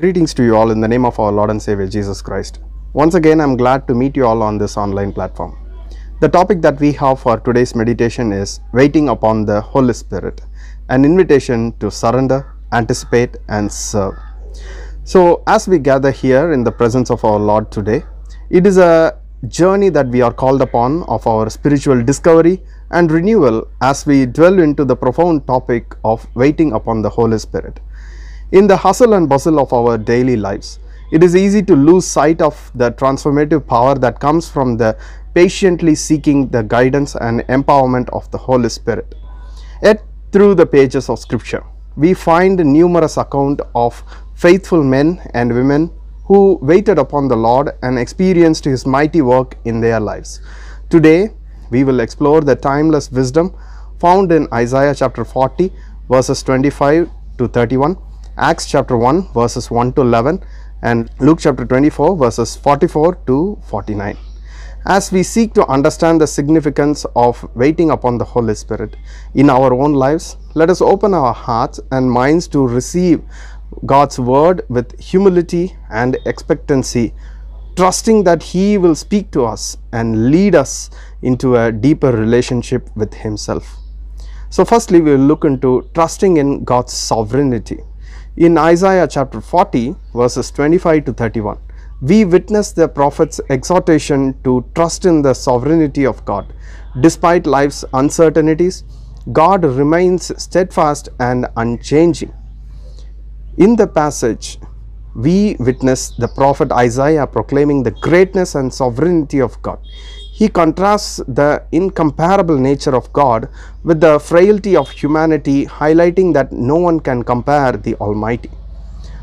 Greetings to you all in the name of our Lord and Savior Jesus Christ. Once again, I'm glad to meet you all on this online platform. The topic that we have for today's meditation is waiting upon the Holy Spirit, an invitation to surrender, anticipate, and serve. So, as we gather here in the presence of our Lord today, it is a journey that we are called upon of our spiritual discovery and renewal as we dwell into the profound topic of waiting upon the Holy Spirit. In the hustle and bustle of our daily lives, it is easy to lose sight of the transformative power that comes from the patiently seeking the guidance and empowerment of the Holy Spirit. Yet, through the pages of Scripture, we find numerous accounts of faithful men and women who waited upon the Lord and experienced His mighty work in their lives. Today, we will explore the timeless wisdom found in Isaiah chapter 40, verses 25 to 31, Acts chapter 1, verses 1 to 11, and Luke chapter 24, verses 44 to 49. As we seek to understand the significance of waiting upon the Holy Spirit in our own lives, let us open our hearts and minds to receive God's word with humility and expectancy, trusting that He will speak to us and lead us into a deeper relationship with Himself. So, firstly, we will look into trusting in God's sovereignty. In Isaiah chapter 40, verses 25 to 31, we witness the prophet's exhortation to trust in the sovereignty of God. Despite life's uncertainties, God remains steadfast and unchanging. In the passage, we witness the prophet Isaiah proclaiming the greatness and sovereignty of God. He contrasts the incomparable nature of God with the frailty of humanity, highlighting that no one can compare the Almighty.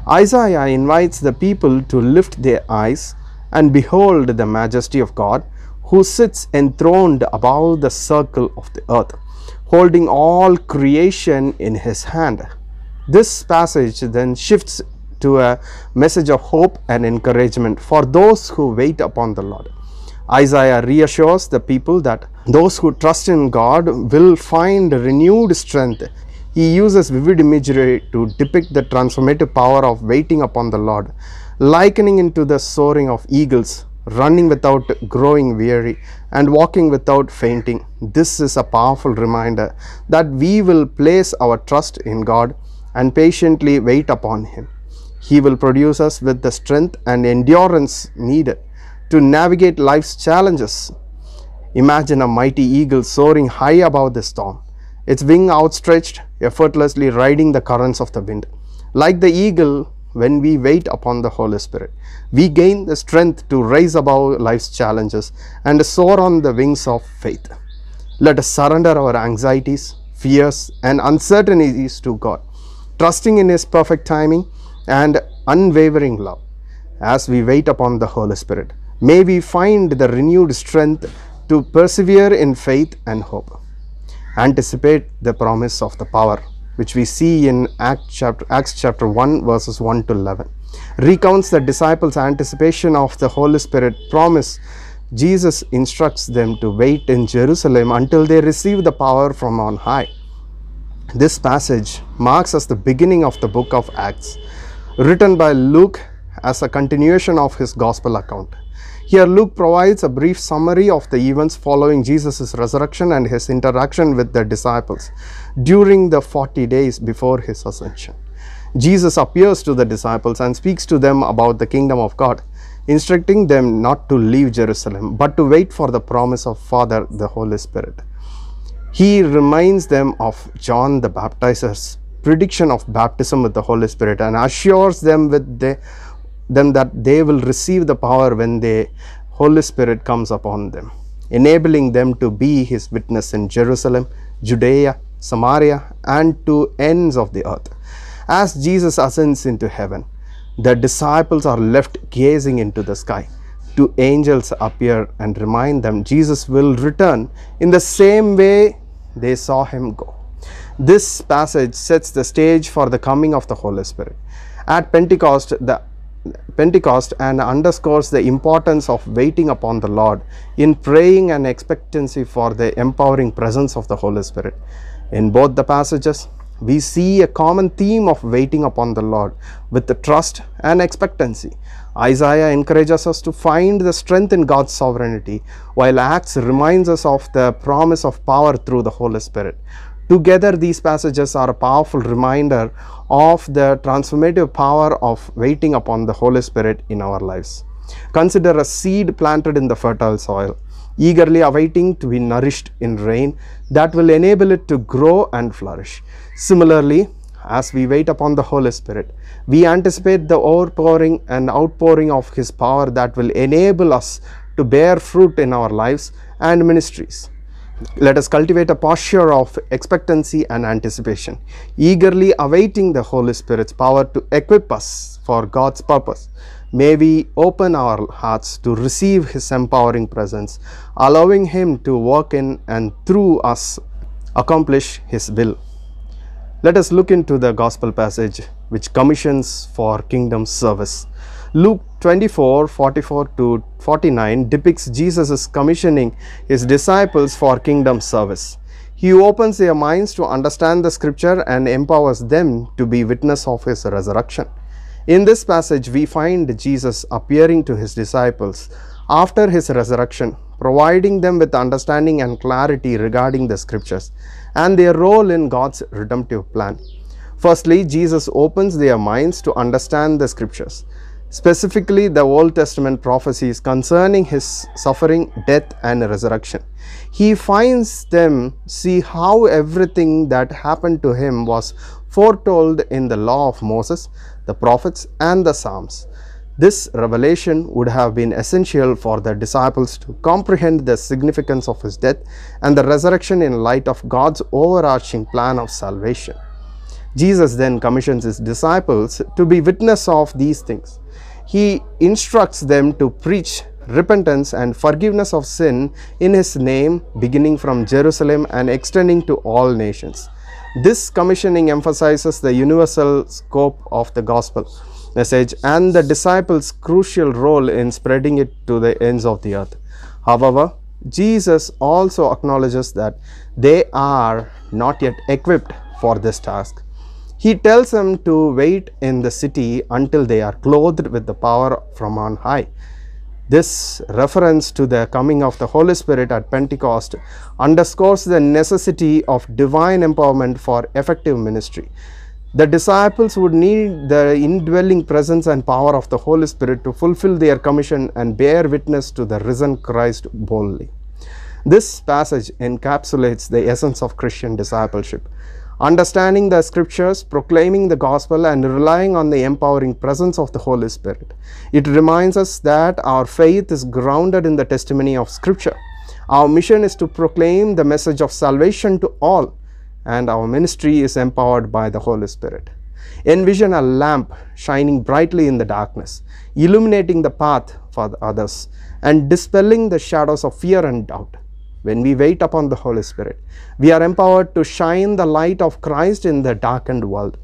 Isaiah invites the people to lift their eyes and behold the majesty of God, who sits enthroned above the circle of the earth, holding all creation in his hand. This passage then shifts to a message of hope and encouragement for those who wait upon the Lord. Isaiah reassures the people that those who trust in God will find renewed strength. He uses vivid imagery to depict the transformative power of waiting upon the Lord, likening into the soaring of eagles, running without growing weary, and walking without fainting. This is a powerful reminder that we will place our trust in God and patiently wait upon Him. He will produce us with the strength and endurance needed to navigate life's challenges. Imagine a mighty eagle soaring high above the storm, its wing outstretched, effortlessly riding the currents of the wind. Like the eagle, when we wait upon the Holy Spirit, we gain the strength to rise above life's challenges and soar on the wings of faith. Let us surrender our anxieties, fears, and uncertainties to God, trusting in His perfect timing and unwavering love as we wait upon the Holy Spirit. May we find the renewed strength to persevere in faith and hope. Anticipate the promise of the power which we see in Acts chapter, Acts chapter 1 verses 1 to 11. Recounts the disciples' anticipation of the Holy Spirit promise. Jesus instructs them to wait in Jerusalem until they receive the power from on high. This passage marks as the beginning of the book of Acts, written by Luke as a continuation of his gospel account. Here, Luke provides a brief summary of the events following Jesus' resurrection and his interaction with the disciples during the 40 days before his ascension. Jesus appears to the disciples and speaks to them about the kingdom of God, instructing them not to leave Jerusalem but to wait for the promise of Father, the Holy Spirit. He reminds them of John the Baptizer's prediction of baptism with the Holy Spirit and assures them with the them that they will receive the power when the Holy Spirit comes upon them, enabling them to be His witness in Jerusalem, Judea, Samaria, and to ends of the earth. As Jesus ascends into heaven, the disciples are left gazing into the sky. Two angels appear and remind them Jesus will return in the same way they saw him go. This passage sets the stage for the coming of the Holy Spirit. At Pentecost, the Pentecost and underscores the importance of waiting upon the Lord in praying and expectancy for the empowering presence of the Holy Spirit. In both the passages, we see a common theme of waiting upon the Lord with the trust and expectancy. Isaiah encourages us to find the strength in God's sovereignty, while Acts reminds us of the promise of power through the Holy Spirit. Together, these passages are a powerful reminder of the transformative power of waiting upon the Holy Spirit in our lives. Consider a seed planted in the fertile soil, eagerly awaiting to be nourished in rain that will enable it to grow and flourish. Similarly, as we wait upon the Holy Spirit, we anticipate the overpouring and outpouring of His power that will enable us to bear fruit in our lives and ministries. Let us cultivate a posture of expectancy and anticipation, eagerly awaiting the Holy Spirit's power to equip us for God's purpose. May we open our hearts to receive His empowering presence, allowing Him to work in and through us accomplish His will. Let us look into the gospel passage which commissions for kingdom service. Luke 24 44 to 49 depicts Jesus' commissioning his disciples for kingdom service. He opens their minds to understand the scripture and empowers them to be witness of his resurrection. In this passage, we find Jesus appearing to his disciples after his resurrection, providing them with understanding and clarity regarding the scriptures and their role in God's redemptive plan. Firstly, Jesus opens their minds to understand the scriptures, specifically the Old Testament prophecies concerning his suffering, death, and resurrection. He finds them see how everything that happened to him was foretold in the law of Moses, the prophets, and the Psalms. This revelation would have been essential for the disciples to comprehend the significance of his death and the resurrection in light of God's overarching plan of salvation. Jesus then commissions his disciples to be witness of these things. He instructs them to preach repentance and forgiveness of sin in his name beginning from Jerusalem and extending to all nations. This commissioning emphasizes the universal scope of the gospel message and the disciples' crucial role in spreading it to the ends of the earth. However, Jesus also acknowledges that they are not yet equipped for this task. He tells them to wait in the city until they are clothed with the power from on high. This reference to the coming of the Holy Spirit at Pentecost underscores the necessity of divine empowerment for effective ministry. The disciples would need the indwelling presence and power of the Holy Spirit to fulfill their commission and bear witness to the risen Christ boldly. This passage encapsulates the essence of Christian discipleship. Understanding the scriptures, proclaiming the gospel, and relying on the empowering presence of the Holy Spirit. It reminds us that our faith is grounded in the testimony of scripture. Our mission is to proclaim the message of salvation to all, and our ministry is empowered by the Holy Spirit. Envision a lamp shining brightly in the darkness, illuminating the path for the others, and dispelling the shadows of fear and doubt. When we wait upon the Holy Spirit, we are empowered to shine the light of Christ in the darkened world,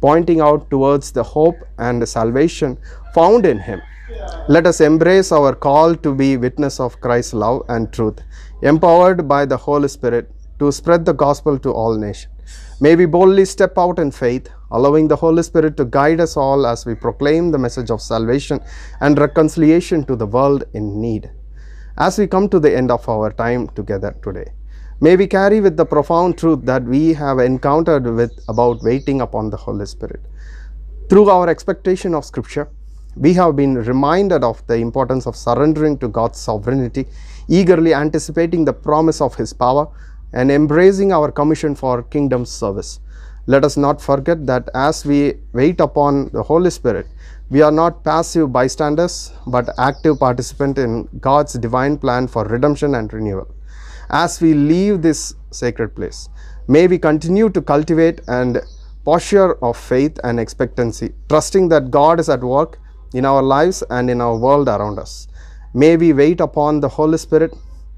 pointing out towards the hope and salvation found in Him. Let us embrace our call to be witness of Christ's love and truth, empowered by the Holy Spirit to spread the gospel to all nations. May we boldly step out in faith, allowing the Holy Spirit to guide us all as we proclaim the message of salvation and reconciliation to the world in need. As we come to the end of our time together today, may we carry with the profound truth that we have encountered with about waiting upon the Holy Spirit. Through our expectation of Scripture, we have been reminded of the importance of surrendering to God's sovereignty, eagerly anticipating the promise of His power, and embracing our commission for kingdom service. Let us not forget that as we wait upon the Holy Spirit, we are not passive bystanders but active participant in God's divine plan for redemption and renewal. As we leave this sacred place, may we continue to cultivate and posture of faith and expectancy, trusting that God is at work in our lives and in our world around us. May we wait upon the Holy Spirit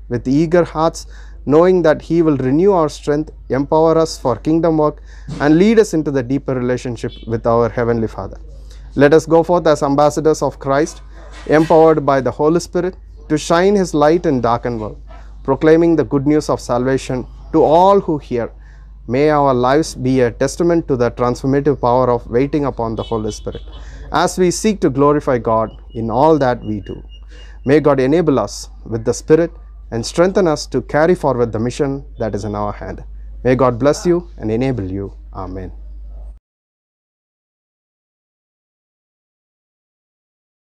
with eager hearts, knowing that He will renew our strength, empower us for kingdom work, and lead us into the deeper relationship with our Heavenly Father. Let us go forth as ambassadors of Christ, empowered by the Holy Spirit to shine His light in darkened world, proclaiming the good news of salvation to all who hear. May our lives be a testament to the transformative power of waiting upon the Holy Spirit as we seek to glorify God in all that we do. May God enable us with the Spirit and strengthen us to carry forward the mission that is in our hand. May God bless you and enable you. Amen.